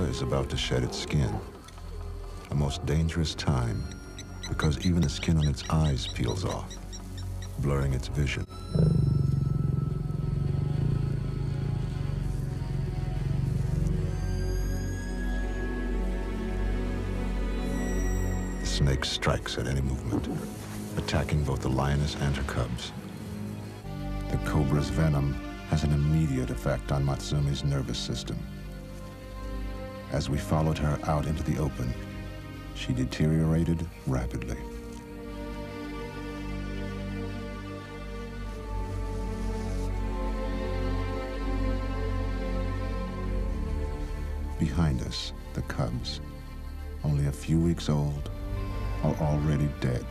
is about to shed its skin. A most dangerous time because even the skin on its eyes peels off, blurring its vision. The snake strikes at any movement, attacking both the lioness and her cubs. The cobra's venom has an immediate effect on Matsumi's nervous system. As we followed her out into the open, she deteriorated rapidly. Behind us, the cubs, only a few weeks old, are already dead.